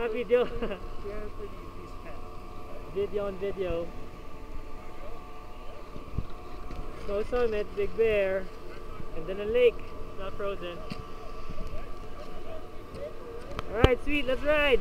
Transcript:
Happy video. Video on video. Snow Summit, Big Bear, and then a lake. It's not frozen. Alright, sweet, let's ride!